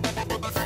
but